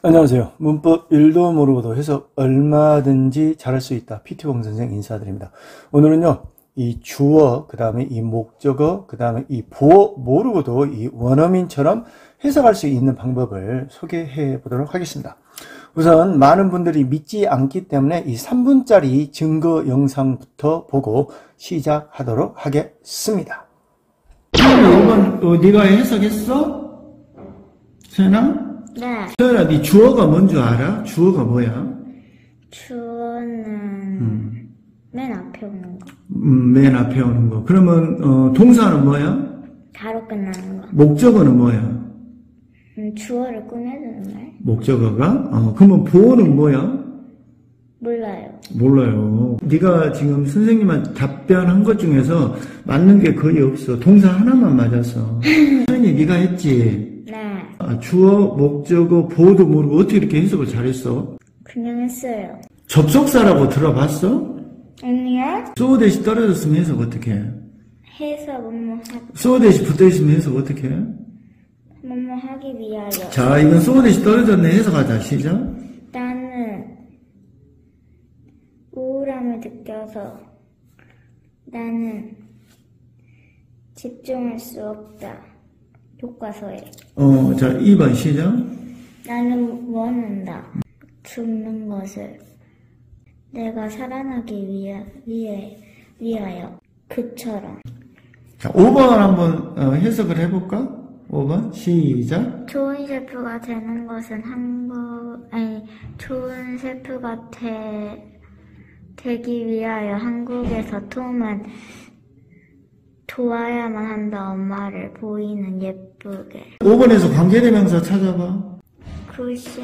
안녕하세요. 문법 1도 모르고도 해서 얼마든지 잘할 수 있다. PT봉 선생 인사드립니다. 오늘은요, 이 주어, 그 다음에 이 목적어, 그 다음에 이 보어 모르고도 이 원어민처럼 해석할 수 있는 방법을 소개해 보도록 하겠습니다. 우선 많은 분들이 믿지 않기 때문에 이 3분짜리 증거 영상부터 보고 시작하도록 하겠습니다. 5번 어, 네가 해석했어? 세나? 네, 세나 네 주어가 뭔 줄 알아? 주어가 뭐야? 주어는 맨 앞에 오는 거. 음, 맨 앞에 오는 거. 그러면 어, 동사는 뭐야? 바로 끝나는 거. 목적어는 뭐야? 음, 주어를 꾸며주는 말? 목적어가? 어, 그러면 보어는 뭐야? 몰라요. 몰라요. 네가 지금 선생님한테 답변한 것 중에서 맞는 게 거의 없어. 동사 하나만 맞았어. 선생님 네가 했지. 네, 아, 주어, 목적어, 보어도 모르고 어떻게 이렇게 해석을 잘했어? 그냥 했어요. 접속사라고 들어봤어? 아니요? 쏘 대시 떨어졌으면 해석 어떻게 해? 해서 뭐뭐 하, 쏘 대시 붙어있으면 해석 어떻게 해? 뭐뭐 하기 위하여. 자, 이건 쏘 대시 떨어졌네 해석하자. 시작. 나는 우울함을 느껴서 나는 집중할 수 없다. 교과서에. 어, 자, 2번 시작. 나는 원한다. 죽는 것을 내가 살아나기 위하, 위해, 위하여 그처럼 자, 5번 한번 어, 해석을 해볼까? 5번 시작. 좋은 셰프가 되는 것은 한국 아니 좋은 셰프가 되, 되기 위하여 한국에서 톰은 도와야만 한다 엄마를 보이는 예쁘게 5번에서 관계대명사 찾아봐. 굿셰프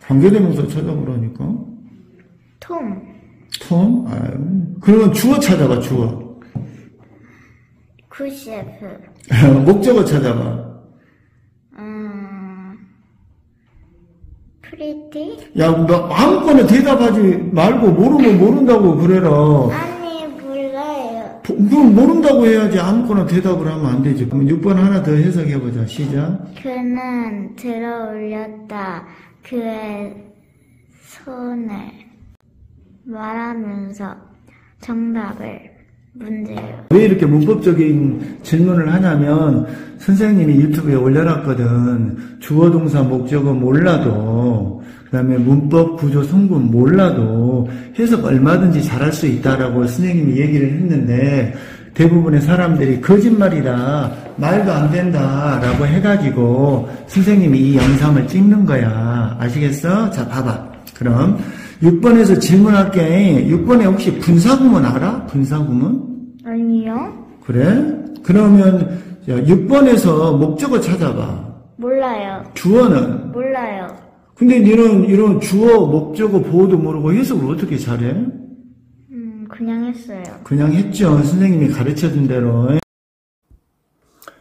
관계대명사 찾아보라니까. 톰 톤? 아유. 그러면 주어 찾아봐, 주어. 굿셰프 목적어 찾아봐. 음 프리티 야, 뭐 아무거나 대답하지 말고 모르면 모른다고 그래라. 아니 그럼 모른다고 해야지 아무거나 대답을 하면 안 되지. 그럼 6번 하나 더 해석해보자. 시작. 그는 들어 올렸다 그의 손을 말하면서 정답을 문제로 왜 이렇게 문법적인 질문을 하냐면 선생님이 유튜브에 올려놨거든. 주어 동사 목적어 몰라도 그 다음에 문법 구조 성분 몰라도 해석 얼마든지 잘할 수 있다라고 선생님이 얘기를 했는데 대부분의 사람들이 거짓말이다 말도 안 된다라고 해가지고 선생님이 이 영상을 찍는 거야 아시겠어? 자 봐봐 그럼 6번에서 질문할게 6번에 혹시 분사구문 알아? 분사구문? 아니요 그래? 그러면 6번에서 목적어 찾아봐. 몰라요 주어는? 몰라요 근데 너는 이런 주어, 목적어, 보호도 모르고 해석을 어떻게 잘해? 음 그냥 했어요 그냥 했죠. 선생님이 가르쳐준 대로.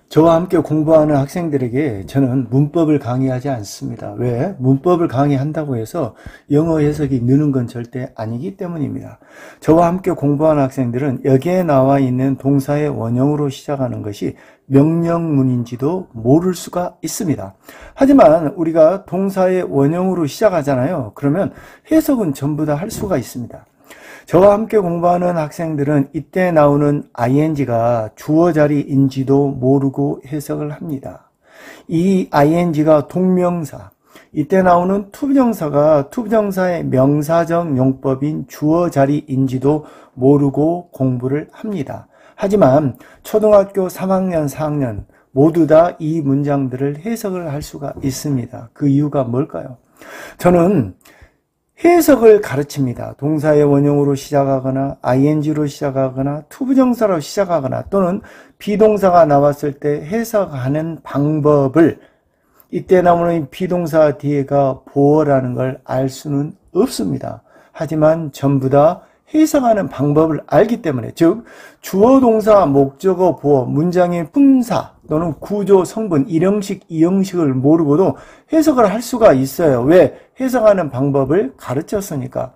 저와 함께 공부하는 학생들에게 저는 문법을 강의하지 않습니다. 왜? 문법을 강의한다고 해서 영어 해석이 느는 건 절대 아니기 때문입니다. 저와 함께 공부하는 학생들은 여기에 나와 있는 동사의 원형으로 시작하는 것이 명령문인지도 모를 수가 있습니다. 하지만 우리가 동사의 원형으로 시작하잖아요. 그러면 해석은 전부 다 할 수가 있습니다. 저와 함께 공부하는 학생들은 이때 나오는 ing가 주어 자리인지도 모르고 해석을 합니다. 이 ing가 동명사, 이때 나오는 투부정사가 투부정사의 명사적 용법인 주어 자리인지도 모르고 공부를 합니다. 하지만 초등학교 3학년, 4학년 모두 다 이 문장들을 해석을 할 수가 있습니다. 그 이유가 뭘까요? 저는 해석을 가르칩니다. 동사의 원형으로 시작하거나 ing로 시작하거나 투부정사로 시작하거나 또는 be동사가 나왔을 때 해석하는 방법을 이때 나오는 be동사 뒤에가 보어라는 걸 알 수는 없습니다. 하지만 전부 다 해석하는 방법을 알기 때문에 즉 주어 동사 목적어 보어 문장의 품사 또는 구조 성분 1형식 2형식을 모르고도 해석을 할 수가 있어요. 왜? 해석하는 방법을 가르쳤으니까.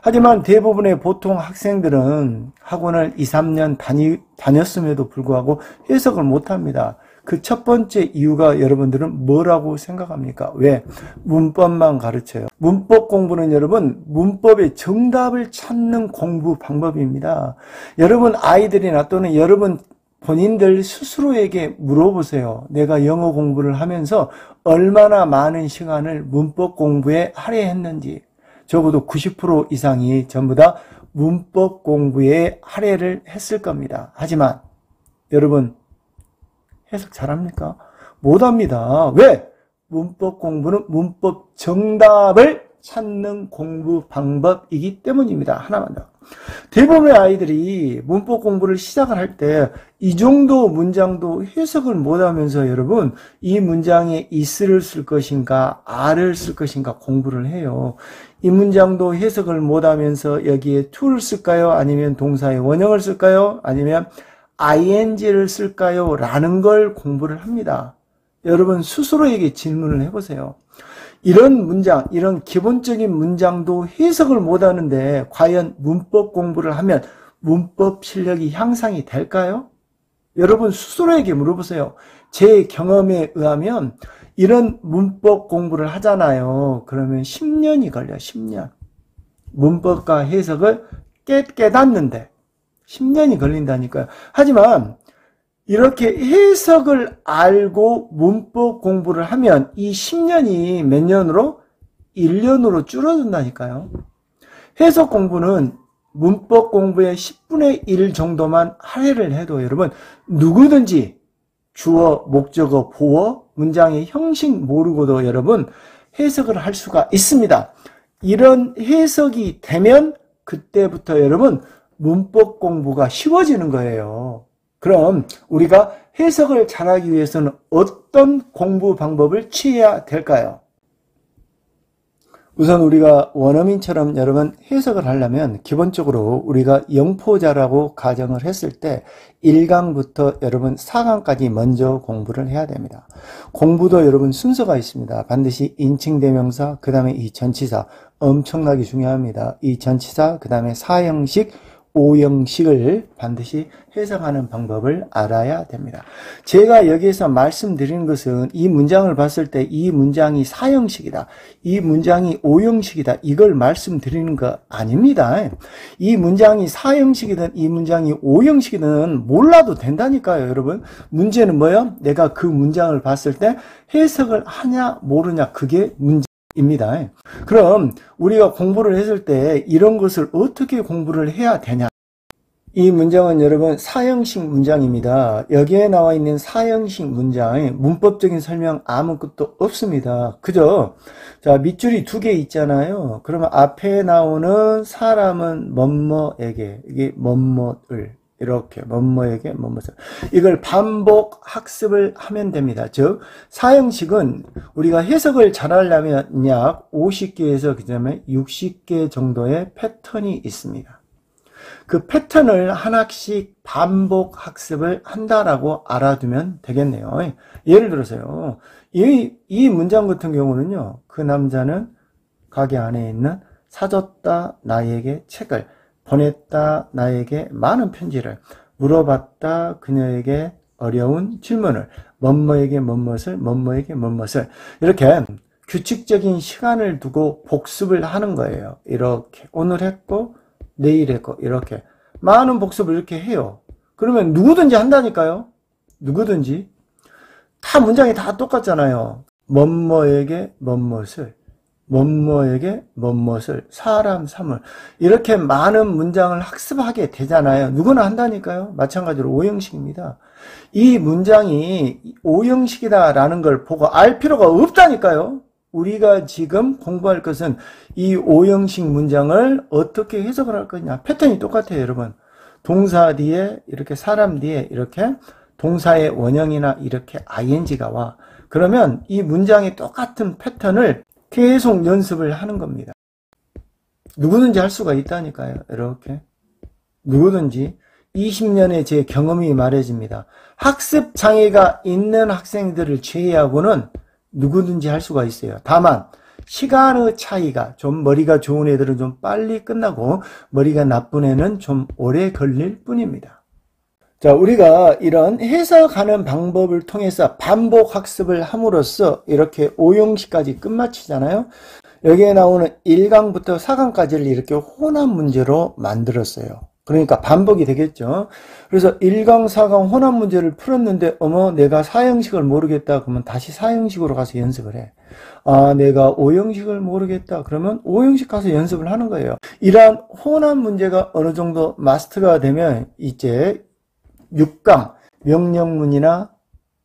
하지만 대부분의 보통 학생들은 학원을 2, 3년 다니, 다녔음에도 불구하고 해석을 못합니다. 그 첫 번째 이유가 여러분들은 뭐라고 생각합니까? 왜? 문법만 가르쳐요. 문법 공부는 여러분, 문법의 정답을 찾는 공부 방법입니다. 여러분 아이들이나 또는 여러분 본인들 스스로에게 물어보세요. 내가 영어 공부를 하면서 얼마나 많은 시간을 문법 공부에 할애했는지. 적어도 90% 이상이 전부 다 문법 공부에 할애를 했을 겁니다. 하지만 여러분 해석 잘합니까? 못합니다. 왜? 문법 공부는 문법 정답을 찾는 공부 방법이기 때문입니다. 하나만 더. 대부분의 아이들이 문법 공부를 시작을 할 때 이 정도 문장도 해석을 못하면서 여러분 이 문장에 is를 쓸 것인가 r을 쓸 것인가 공부를 해요. 이 문장도 해석을 못하면서 여기에 to를 쓸까요? 아니면 동사의 원형을 쓸까요? 아니면 ing를 쓸까요? 라는 걸 공부를 합니다. 여러분 스스로에게 질문을 해보세요. 이런 문장, 이런 기본적인 문장도 해석을 못하는데 과연 문법 공부를 하면 문법 실력이 향상이 될까요? 여러분 스스로에게 물어보세요. 제 경험에 의하면 이런 문법 공부를 하잖아요. 그러면 10년이 걸려요. 10년. 문법과 해석을 깨, 깨닫는데 10년이 걸린다니까요. 하지만 이렇게 해석을 알고 문법 공부를 하면 이 10년이 몇 년으로? 1년으로 줄어든다니까요. 해석 공부는 문법 공부의 10분의 1 정도만 할애를 해도 여러분 누구든지 주어, 목적어, 보어, 문장의 형식 모르고도 여러분 해석을 할 수가 있습니다. 이런 해석이 되면 그때부터 여러분 문법 공부가 쉬워지는 거예요. 그럼 우리가 해석을 잘하기 위해서는 어떤 공부 방법을 취해야 될까요? 우선 우리가 원어민처럼 여러분 해석을 하려면 기본적으로 우리가 영포자라고 가정을 했을 때 1강부터 여러분 4강까지 먼저 공부를 해야 됩니다. 공부도 여러분 순서가 있습니다. 반드시 인칭대명사, 그 다음에 이 전치사 엄청나게 중요합니다. 이 전치사, 그 다음에 사형식, 오형식을 반드시 해석하는 방법을 알아야 됩니다. 제가 여기에서 말씀드리는 것은 이 문장을 봤을 때 이 문장이 사형식이다. 이 문장이 오형식이다. 이걸 말씀드리는 거 아닙니다. 이 문장이 사형식이든 이 문장이 오형식이든 몰라도 된다니까요, 여러분. 문제는 뭐요? 내가 그 문장을 봤을 때 해석을 하냐 모르냐 그게 문제 입니다. 그럼 우리가 공부를 했을 때 이런 것을 어떻게 공부를 해야 되냐? 이 문장은 여러분 사형식 문장입니다. 여기에 나와 있는 사형식 문장의 문법적인 설명 아무것도 없습니다. 그죠? 자, 밑줄이 두 개 있잖아요. 그러면 앞에 나오는 사람은 뭐뭐에게, 이게 뭐뭐을, 이렇게 뭐뭐에게 뭐뭐을 이걸 반복 학습을 하면 됩니다. 즉 사형식은 우리가 해석을 잘하려면 약 50개에서 그다음에 60개 정도의 패턴이 있습니다. 그 패턴을 하나씩 반복 학습을 한다라고 알아두면 되겠네요. 예를 들어서요. 이, 이 문장 같은 경우는요. 그 남자는 가게 안에 있는 사줬다 나에게 책을 보냈다 나에게 많은 편지를 물어봤다 그녀에게 어려운 질문을 뭐뭐에게 뭐뭇을 뭐뭐에게 뭐뭇을 이렇게 규칙적인 시간을 두고 복습을 하는 거예요. 이렇게 오늘 했고 내일 했고 이렇게 많은 복습을 이렇게 해요. 그러면 누구든지 한다니까요. 누구든지 다 문장이 다 똑같잖아요. 뭐뭐에게 뭐뭇을 뭐뭐에게 뭐뭇을 사람 삼을 이렇게 많은 문장을 학습하게 되잖아요. 누구나 한다니까요. 마찬가지로 오형식입니다. 이 문장이 오형식이다라는 걸 보고 알 필요가 없다니까요. 우리가 지금 공부할 것은 이 오형식 문장을 어떻게 해석을 할 거냐. 패턴이 똑같아요, 여러분. 동사 뒤에 이렇게 사람 뒤에 이렇게 동사의 원형이나 이렇게 ing가 와. 그러면 이 문장의 똑같은 패턴을 계속 연습을 하는 겁니다. 누구든지 할 수가 있다니까요. 이렇게. 누구든지 20년의 제 경험이 말해집니다. 학습 장애가 있는 학생들을 제외하고는 누구든지 할 수가 있어요. 다만 시간의 차이가 좀 머리가 좋은 애들은 좀 빨리 끝나고 머리가 나쁜 애는 좀 오래 걸릴 뿐입니다. 자, 우리가 이런 해석하는 방법을 통해서 반복 학습을 함으로써 이렇게 5형식까지 끝마치잖아요. 여기에 나오는 1강부터 4강까지를 이렇게 혼합 문제로 만들었어요. 그러니까 반복이 되겠죠. 그래서 1강, 4강 혼합 문제를 풀었는데, 어머, 내가 4형식을 모르겠다. 그러면 다시 4형식으로 가서 연습을 해. 아, 내가 5형식을 모르겠다. 그러면 5형식 가서 연습을 하는 거예요. 이러한 혼합 문제가 어느 정도 마스터가 되면, 이제 6강, 명령문이나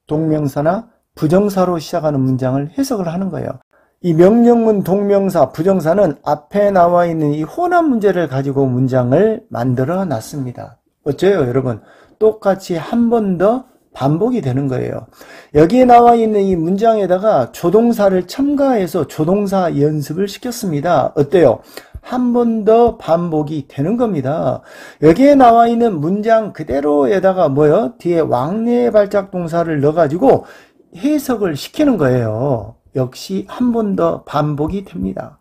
동명사나 부정사로 시작하는 문장을 해석을 하는 거예요. 이 명령문, 동명사, 부정사는 앞에 나와 있는 이 혼합 문제를 가지고 문장을 만들어 놨습니다. 어째요, 여러분? 똑같이 한 번 더 반복이 되는 거예요. 여기에 나와 있는 이 문장에다가 조동사를 첨가해서 조동사 연습을 시켰습니다. 어때요? 한 번 더 반복이 되는 겁니다. 여기에 나와 있는 문장 그대로에다가 뭐요? 뒤에 왕래 발작 동사를 넣어가지고 해석을 시키는 거예요. 역시 한 번 더 반복이 됩니다.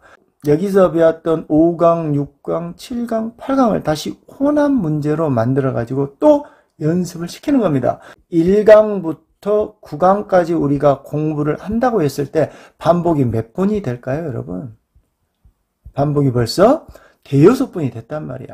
여기서 배웠던 5강, 6강, 7강, 8강을 다시 혼합 문제로 만들어 가지고 또 연습을 시키는 겁니다. 1강부터 9강까지 우리가 공부를 한다고 했을 때 반복이 몇 번이 될까요, 여러분? 반복이 벌써 대여섯 번이 됐단 말이야.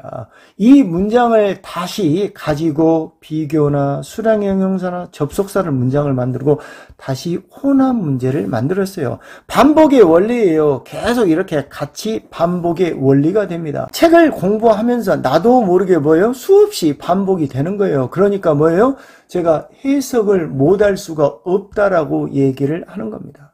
이 문장을 다시 가지고 비교나 수량형 형사나 접속사를 문장을 만들고 다시 혼합 문제를 만들었어요. 반복의 원리예요. 계속 이렇게 같이 반복의 원리가 됩니다. 책을 공부하면서 나도 모르게 뭐예요? 수없이 반복이 되는 거예요. 그러니까 뭐예요? 제가 해석을 못할 수가 없다라고 얘기를 하는 겁니다.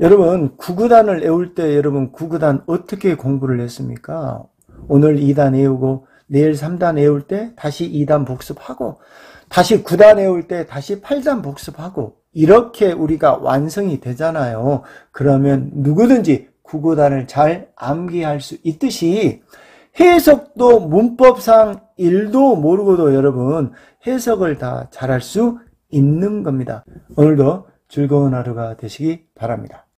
여러분 구구단을 외울 때 여러분 구구단 어떻게 공부를 했습니까? 오늘 2단 외우고 내일 3단 외울 때 다시 2단 복습하고 다시 9단 외울 때 다시 8단 복습하고 이렇게 우리가 완성이 되잖아요. 그러면 누구든지 구구단을 잘 암기할 수 있듯이 해석도 문법상 1도 모르고도 여러분 해석을 다 잘할 수 있는 겁니다. 오늘도 즐거운 하루가 되시기 바랍니다.